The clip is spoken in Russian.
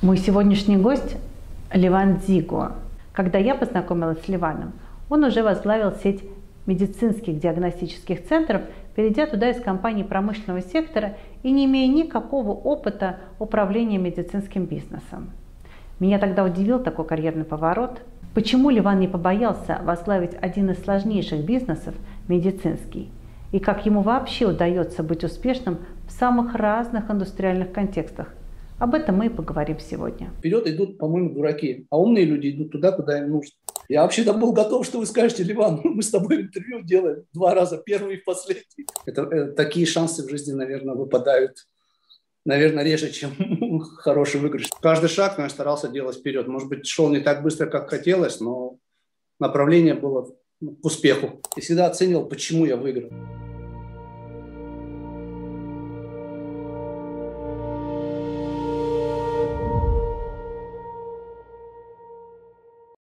Мой сегодняшний гость – Ливан Дзиго. Когда я познакомилась с Ливаном, он уже возглавил сеть медицинских диагностических центров, перейдя туда из компании промышленного сектора и не имея никакого опыта управления медицинским бизнесом. Меня тогда удивил такой карьерный поворот. Почему Ливан не побоялся возглавить один из сложнейших бизнесов – медицинский? И как ему вообще удается быть успешным в самых разных индустриальных контекстах – об этом мы и поговорим сегодня. Вперед идут, по-моему, дураки, а умные люди идут туда, куда им нужно. Я вообще-то был готов, что вы скажете, Ливан, мы с тобой интервью делаем два раза, первый и последний. Это, это, такие шансы в жизни, наверное, выпадают, наверное, реже, чем хороший выигрыш. Каждый шаг ну, я старался делать вперед. Может быть, шел не так быстро, как хотелось, но направление было к успеху. И всегда оценивал, почему я выиграл.